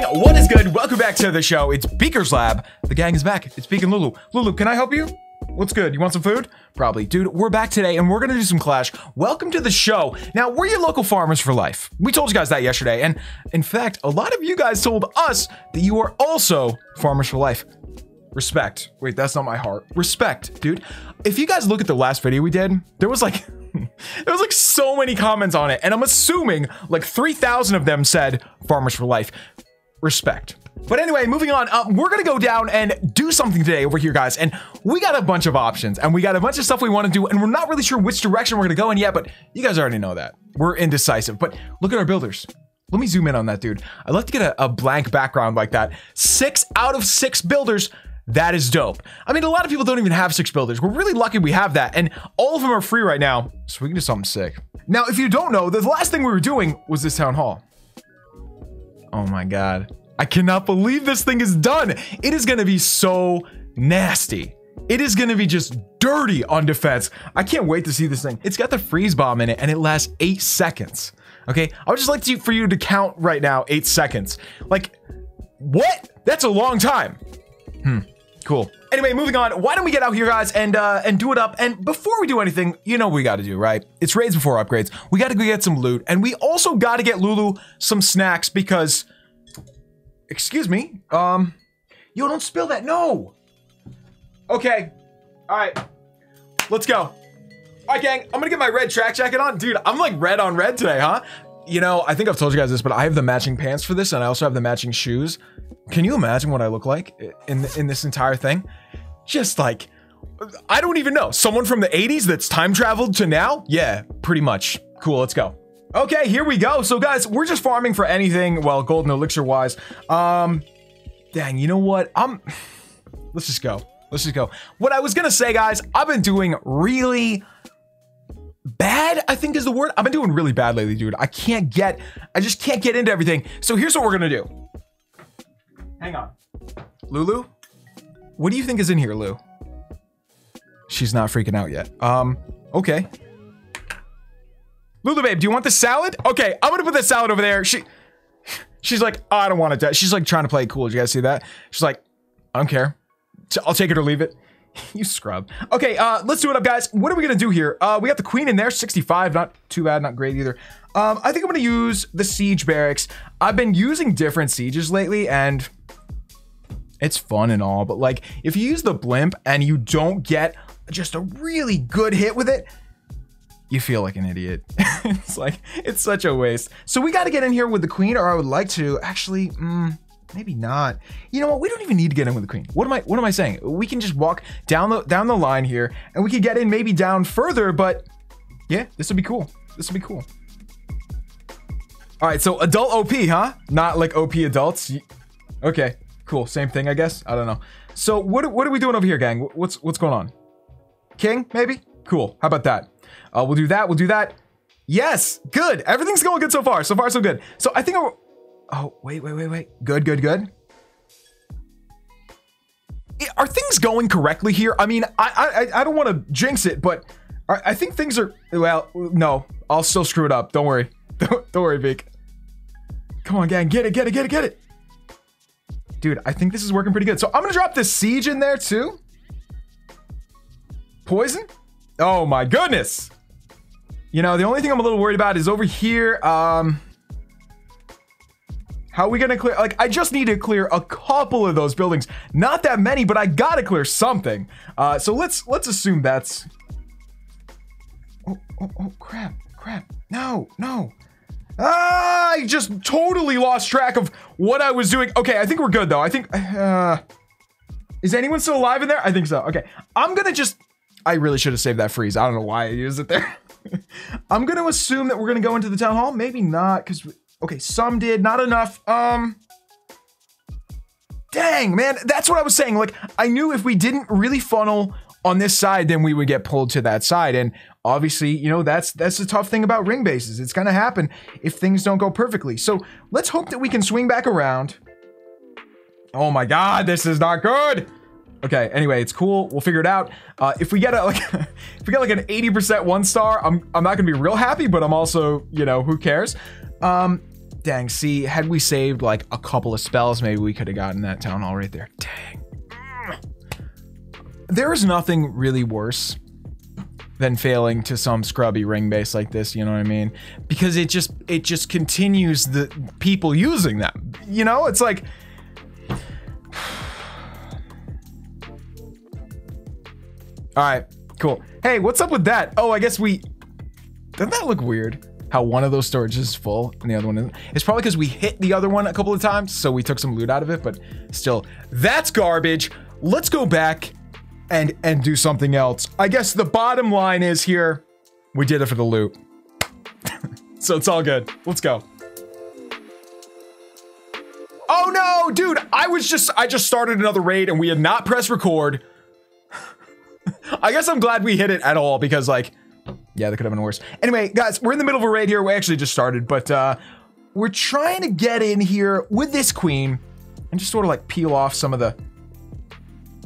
gang? What is good? Welcome back to the show. It's Beaker's Lab. The gang is back. It's Beak and Lulu. Lulu, can I help you? What's good? You want some food? Probably. Dude, we're back today and we're gonna do some Clash. Welcome to the show. Now, we're your local farmers for life. We told you guys that yesterday, and in fact, a lot of you guys told us that you are also farmers for life. Respect. Wait, that's not my heart. Respect, dude. If you guys look at the last video we did, there was like there was like so many comments on it, and I'm assuming like 3,000 of them said farmers for life. Respect. But anyway, moving on, uh, we're gonna go down and do something today over here, guys. And we got a bunch of options and we got a bunch of stuff we wanna do, and we're not really sure which direction we're gonna go in yet, but you guys already know that. We're indecisive, but look at our builders. Let me zoom in on that, dude. I'd like to get a, a blank background like that. Six out of six builders that is dope. I mean, a lot of people don't even have six builders. We're really lucky we have that, and all of them are free right now, so we can do something sick. Now, if you don't know, the last thing we were doing was this town hall. Oh my god. I cannot believe this thing is done. It is gonna be so nasty. It is gonna be just dirty on defense. I can't wait to see this thing. It's got the freeze bomb in it, and it lasts eight seconds. Okay, I would just like to, for you to count right now eight seconds. Like, what? That's a long time. Hmm. Cool. Anyway, moving on. Why don't we get out here, guys, and uh, and do it up? And before we do anything, you know what we got to do, right? It's raids before upgrades. We got to go get some loot, and we also got to get Lulu some snacks because, excuse me, um, yo, don't spill that. No. Okay. All right. Let's go. All right, gang. I'm gonna get my red track jacket on, dude. I'm like red on red today, huh? You know, I think I've told you guys this, but I have the matching pants for this, and I also have the matching shoes. Can you imagine what I look like in in this entire thing? Just like I don't even know. Someone from the 80s that's time traveled to now? Yeah, pretty much. Cool, let's go. Okay, here we go. So guys, we're just farming for anything, well, golden elixir wise. Um dang, you know what? I'm let's just go. Let's just go. What I was going to say, guys, I've been doing really bad, I think is the word. I've been doing really bad lately, dude. I can't get I just can't get into everything. So here's what we're to do. Hang on. Lulu? What do you think is in here, Lou? She's not freaking out yet. Um, okay. Lulu, babe, do you want the salad? Okay, I'm gonna put the salad over there. She, she's like, oh, I don't want it. She's like trying to play cool. Did you guys see that? She's like, I don't care. I'll take it or leave it. you scrub. Okay, uh, let's do it up, guys. What are we gonna do here? Uh, we got the queen in there, 65. Not too bad, not great either. Um, I think I'm gonna use the siege barracks. I've been using different sieges lately, and it's fun and all, but like if you use the blimp and you don't get just a really good hit with it, you feel like an idiot. it's like, it's such a waste. So we got to get in here with the queen, or I would like to. Actually, mm, maybe not. You know what? We don't even need to get in with the queen. What am I? What am I saying? We can just walk down the down the line here, and we could get in maybe down further. But yeah, this would be cool. This would be cool. All right, so adult OP, huh? Not like OP adults. Okay. Cool. Same thing, I guess. I don't know. So what what are we doing over here, gang? What's what's going on? King, maybe? Cool. How about that? Uh, we'll do that. We'll do that. Yes. Good. Everything's going good so far. So far, so good. So I think. Oh wait, wait, wait, wait. Good, good, good. Are things going correctly here? I mean, I I I don't want to jinx it, but I think things are. Well, no. I'll still screw it up. Don't worry. Don't, don't worry, Vic. Come on, gang. Get it, get it, get it, get it. Dude, I think this is working pretty good. So I'm gonna drop this siege in there too. Poison? Oh my goodness. You know, the only thing I'm a little worried about is over here. Um, how are we gonna clear? Like, I just need to clear a couple of those buildings. Not that many, but I gotta clear something. Uh, so let's let's assume that's. Oh, oh, oh, crap, crap. No, no. Ah, I just totally lost track of what I was doing. Okay, I think we're good though. I think, uh, is anyone still alive in there? I think so. Okay, I'm gonna just, I really should have saved that freeze. I don't know why I used it there. I'm gonna assume that we're gonna go into the town hall. Maybe not, because, okay, some did, not enough. Um, dang, man, that's what I was saying. Like, I knew if we didn't really funnel on this side, then we would get pulled to that side. And obviously, you know, that's that's the tough thing about ring bases. It's gonna happen if things don't go perfectly. So let's hope that we can swing back around. Oh my god, this is not good. Okay, anyway, it's cool. We'll figure it out. Uh, if we get a like, if we get like an 80% one star, I'm I'm not gonna be real happy, but I'm also, you know, who cares? Um, Dang, see, had we saved like a couple of spells, maybe we could have gotten that town hall right there. Dang. There is nothing really worse than failing to some scrubby ring base like this, you know what I mean? Because it just it just continues the people using them. You know, it's like All right, cool. Hey, what's up with that? Oh, I guess we doesn't that look weird? How one of those storages is full and the other one isn't. It's probably because we hit the other one a couple of times, so we took some loot out of it, but still, that's garbage. Let's go back and and do something else. I guess the bottom line is here, we did it for the loot. so it's all good. Let's go. Oh no, dude, I was just I just started another raid and we had not pressed record. I guess I'm glad we hit it at all because like yeah, that could have been worse. Anyway, guys, we're in the middle of a raid here. We actually just started, but uh we're trying to get in here with this queen and just sort of like peel off some of the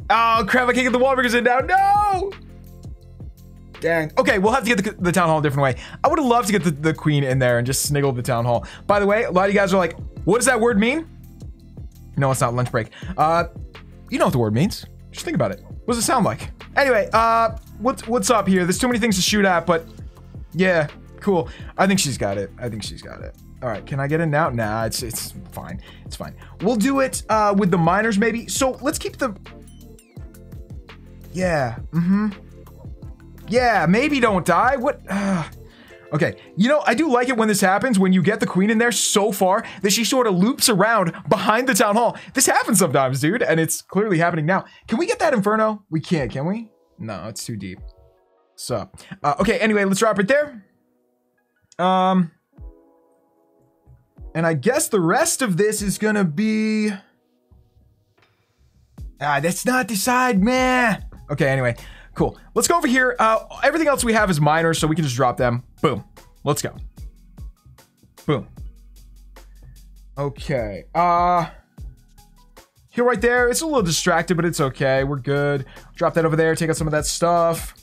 Oh, crap, I can't get the wall breakers in now. No! Dang. Okay, we'll have to get the, the town hall a different way. I would have loved to get the, the queen in there and just sniggle the town hall. By the way, a lot of you guys are like, what does that word mean? No, it's not lunch break. Uh, you know what the word means. Just think about it. What does it sound like? Anyway, uh, what's, what's up here? There's too many things to shoot at, but yeah, cool. I think she's got it. I think she's got it. All right, can I get in now? Nah, it's it's fine. It's fine. We'll do it uh, with the miners maybe. So let's keep the yeah. Mm-hmm. Yeah, maybe don't die. What? Uh, okay. You know, I do like it when this happens, when you get the queen in there so far that she sort of loops around behind the town hall. This happens sometimes, dude, and it's clearly happening now. Can we get that inferno? We can't, can we? No, it's too deep. So, uh, okay, anyway, let's drop it there. Um, and I guess the rest of this is gonna be... Ah, that's not the side, man. Okay, anyway, cool. Let's go over here. Uh, everything else we have is miners, so we can just drop them. Boom. Let's go. Boom. Okay. Uh, here right there. It's a little distracted, but it's okay. We're good. Drop that over there. Take out some of that stuff.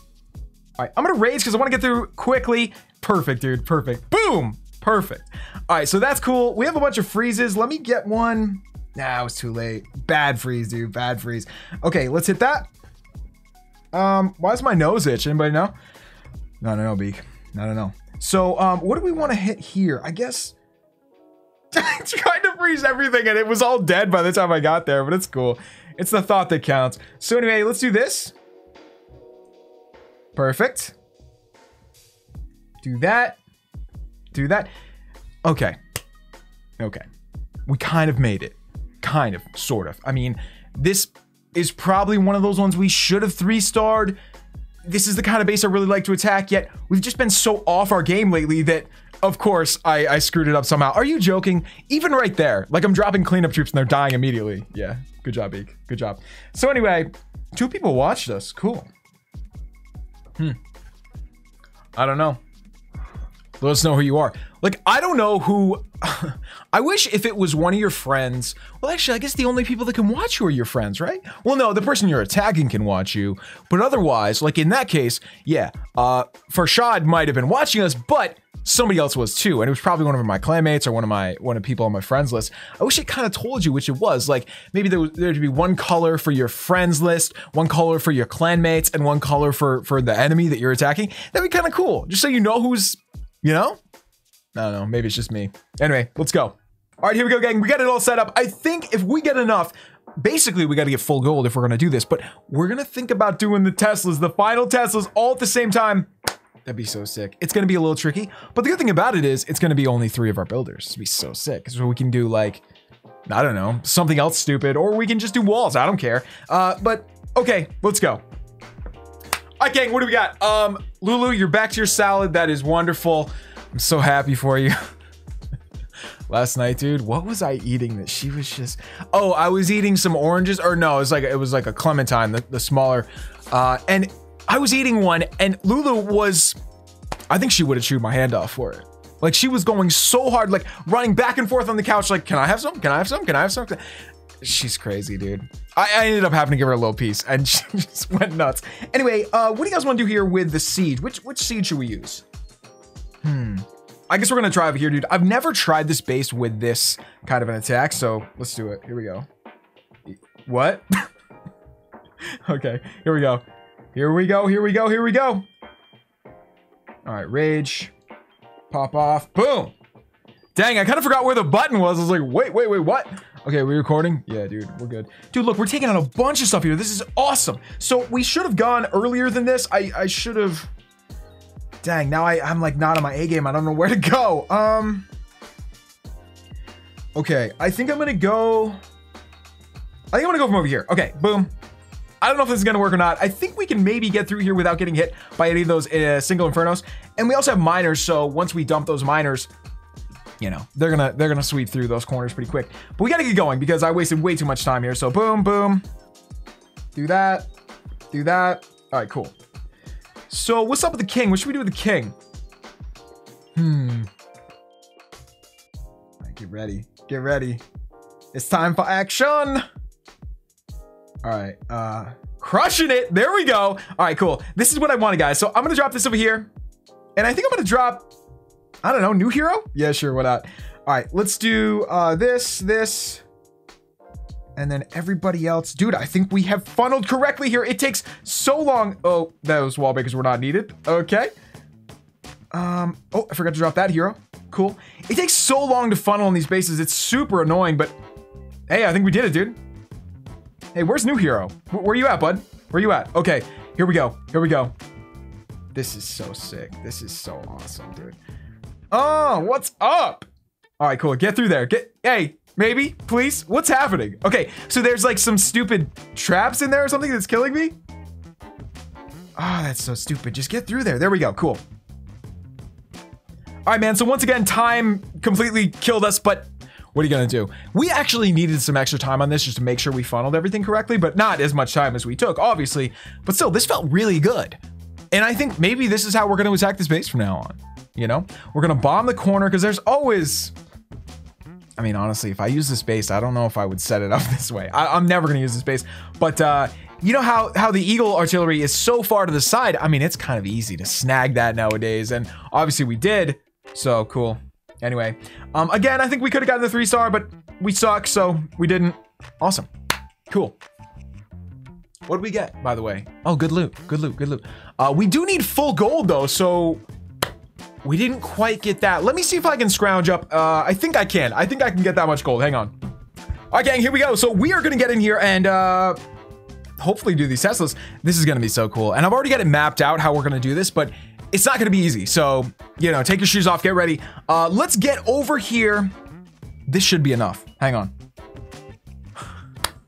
All right, I'm gonna raise because I want to get through quickly. Perfect, dude. Perfect. Boom. Perfect. All right, so that's cool. We have a bunch of freezes. Let me get one. Nah, it was too late. Bad freeze, dude. Bad freeze. Okay, let's hit that. Um, why is my nose itch? Anybody know? No, no, no, Beak. No, no, no. So, um, what do we want to hit here? I guess trying to freeze everything and it was all dead by the time I got there, but it's cool. It's the thought that counts. So anyway, let's do this. Perfect. Do that. Do that. Okay. Okay. We kind of made it. Kind of, sort of. I mean, this is probably one of those ones we should have three starred. This is the kind of base I really like to attack, yet we've just been so off our game lately that, of course, I, I screwed it up somehow. Are you joking? Even right there, like I'm dropping cleanup troops and they're dying immediately. Yeah, good job, Eek. Good job. So anyway, two people watched us. Cool. Hmm. I don't know. Let us know who you are. Like, I don't know who. I wish if it was one of your friends. Well, actually, I guess the only people that can watch you are your friends, right? Well, no, the person you're attacking can watch you. But otherwise, like in that case, yeah, uh, Farshad might have been watching us, but somebody else was too. And it was probably one of my clanmates or one of my one of people on my friends list. I wish it kind of told you which it was. Like maybe there was there'd be one color for your friends list, one color for your clanmates, and one color for for the enemy that you're attacking. That'd be kind of cool. Just so you know who's, you know? I don't know. Maybe it's just me. Anyway, let's go. All right, here we go, gang. We got it all set up. I think if we get enough, basically we got to get full gold if we're going to do this, but we're going to think about doing the Teslas, the final Teslas all at the same time. That'd be so sick. It's going to be a little tricky, but the good thing about it is it's going to be only three of our builders. It'd be so sick. So we can do like, I don't know, something else stupid, or we can just do walls. I don't care. Uh, but okay, let's go. All right, gang, what do we got? Um, Lulu, you're back to your salad. That is wonderful. I'm so happy for you. Last night, dude, what was I eating that she was just Oh, I was eating some oranges or no, it was like it was like a clementine, the, the smaller uh and I was eating one and Lulu was I think she would have chewed my hand off for it. Like she was going so hard, like running back and forth on the couch, like, can I have some? Can I have some? Can I have some? She's crazy, dude. I, I ended up having to give her a little piece and she just went nuts. Anyway, uh, what do you guys want to do here with the siege? Which which siege should we use? Hmm. I guess we're gonna try it here, dude. I've never tried this base with this kind of an attack, so let's do it. Here we go. What? okay, here we go. Here we go, here we go, here we go. All right, rage. Pop off. Boom. Dang, I kind of forgot where the button was. I was like, wait, wait, wait, what? Okay, we recording? Yeah, dude, we're good. Dude, look, we're taking on a bunch of stuff here. This is awesome. So we should have gone earlier than this. I, I should have... Dang, now I, I'm like not on my A game. I don't know where to go. Um... Okay, I think I'm gonna go... I think I'm gonna go from over here. Okay, boom. I don't know if this is gonna work or not. I think we can maybe get through here without getting hit by any of those uh, single infernos. And we also have miners, so once we dump those miners, you know, they're gonna they're gonna sweep through those corners pretty quick. But we gotta get going because I wasted way too much time here. So boom, boom. Do that. Do that. All right, cool. So what's up with the king? What should we do with the king? Hmm. Get ready. Get ready. It's time for action. All right. Uh, crushing it. There we go. All right, cool. This is what I wanted, guys. So I'm gonna drop this over here, and I think I'm gonna drop I don't know, new hero? Yeah, sure, why not? All right, let's do uh, this, this, and then everybody else. Dude, I think we have funneled correctly here. It takes so long. Oh, those wall breakers were not needed. Okay. Um, oh, I forgot to drop that hero. Cool. It takes so long to funnel in these bases. It's super annoying, but hey, I think we did it, dude. Hey, where's new hero? Where you at, bud? Where you at? Okay, here we go. Here we go. This is so sick. This is so awesome, dude. Oh, what's up? All right, cool. Get through there. Get, hey, maybe, please. What's happening? Okay, so there's like some stupid traps in there or something that's killing me. Oh, that's so stupid. Just get through there. There we go. Cool. All right, man. So once again, time completely killed us, but what are you gonna do? We actually needed some extra time on this just to make sure we funneled everything correctly, but not as much time as we took, obviously. But still, this felt really good. And I think maybe this is how we're gonna attack this base from now on. You know, we're gonna bomb the corner because there's always. I mean, honestly, if I use this base, I don't know if I would set it up this way. I, am never gonna use this base, but uh, you know how how the Eagle artillery is so far to the side. I mean, it's kind of easy to snag that nowadays, and obviously we did. So cool. Anyway, um, again, I think we could have gotten the three star, but we suck, so we didn't. Awesome. Cool. What did we get, by the way? Oh, good loot. Good loot. Good loot. Uh, we do need full gold, though, so we didn't quite get that. Let me see if I can scrounge up. Uh, I think I can. I think I can get that much gold. Hang on. All right, gang, here we go. So we are going to get in here and uh, hopefully do these Teslas. This is going to be so cool. And I've already got it mapped out how we're going to do this, but it's not going to be easy. So, you know, take your shoes off, get ready. Uh, let's get over here. This should be enough. Hang on.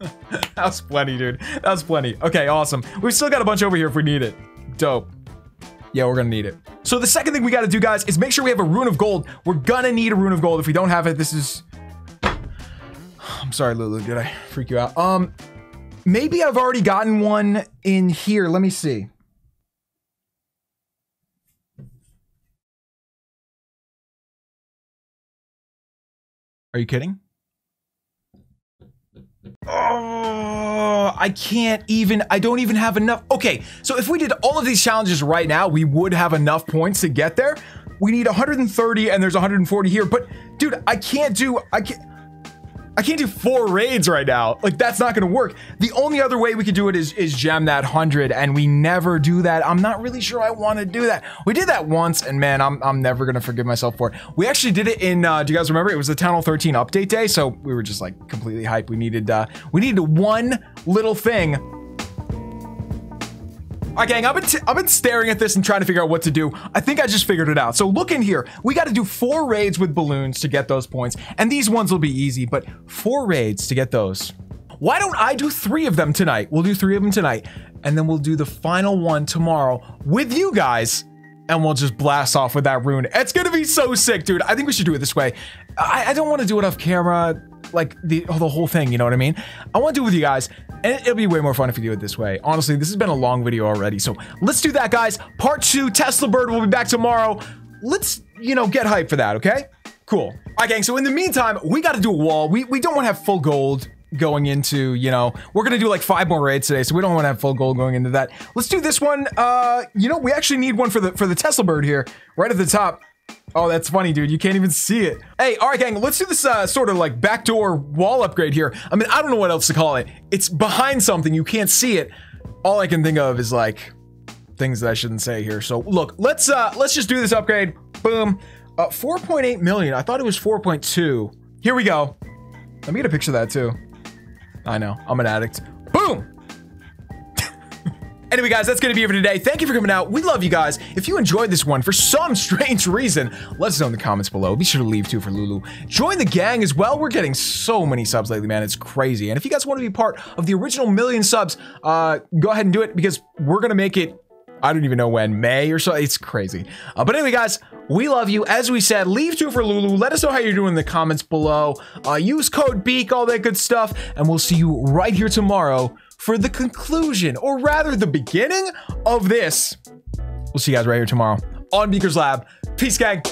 That's plenty, dude. That's plenty. Okay, awesome. We've still got a bunch over here if we need it. Dope. Yeah, we're gonna need it. So the second thing we gotta do, guys, is make sure we have a rune of gold. We're gonna need a rune of gold. If we don't have it, this is... I'm sorry, Lulu, did I freak you out? Um, maybe I've already gotten one in here. Let me see. Are you kidding? Oh, I can't even, I don't even have enough. Okay, so if we did all of these challenges right now, we would have enough points to get there. We need 130 and there's 140 here, but dude, I can't do, I can't, I can't do four raids right now. Like that's not gonna work. The only other way we could do it is is gem that hundred, and we never do that. I'm not really sure I want to do that. We did that once, and man, I'm I'm never gonna forgive myself for it. We actually did it in. Uh, do you guys remember? It was the Town Hall 13 update day, so we were just like completely hyped. We needed uh, we needed one little thing all right, gang, I've been, I've been staring at this and trying to figure out what to do. I think I just figured it out. So look in here. We got to do four raids with balloons to get those points. And these ones will be easy, but four raids to get those. Why don't I do three of them tonight? We'll do three of them tonight. And then we'll do the final one tomorrow with you guys and we'll just blast off with that rune. It's gonna be so sick, dude. I think we should do it this way. I, I don't want to do it off camera, like the oh, the whole thing. You know what I mean? I want to do it with you guys, and it'll be way more fun if we do it this way. Honestly, this has been a long video already, so let's do that, guys. Part two, Tesla Bird will be back tomorrow. Let's you know get hyped for that, okay? Cool. All right, gang. So in the meantime, we got to do a wall. We we don't want to have full gold going into, you know, we're gonna do like five more raids today, so we don't want to have full gold going into that. Let's do this one. Uh, you know, we actually need one for the for the Tesla bird here, right at the top. Oh, that's funny, dude. You can't even see it. Hey, all right, gang, let's do this uh, sort of like backdoor wall upgrade here. I mean, I don't know what else to call it. It's behind something. You can't see it. All I can think of is like things that I shouldn't say here. So look, let's uh let's just do this upgrade. Boom. Uh, 4.8 million. I thought it was 4.2. Here we go. Let me get a picture of that too. I know. I'm an addict. Boom. Anyway, guys, that's going to be it for today. Thank you for coming out. We love you guys. If you enjoyed this one for some strange reason, let us know in the comments below. Be sure to leave too for Lulu. Join the gang as well. We're getting so many subs lately, man. It's crazy. And if you guys want to be part of the original million subs, uh, go ahead and do it because we're going to make it I don't even know when, May or so. It's crazy. Uh, but anyway, guys, we love you. As we said, leave two for Lulu. Let us know how you're doing in the comments below. Uh, use code BEAK, all that good stuff. And we'll see you right here tomorrow for the conclusion, or rather the beginning of this. We'll see you guys right here tomorrow on Beakers Lab. Peace, gang.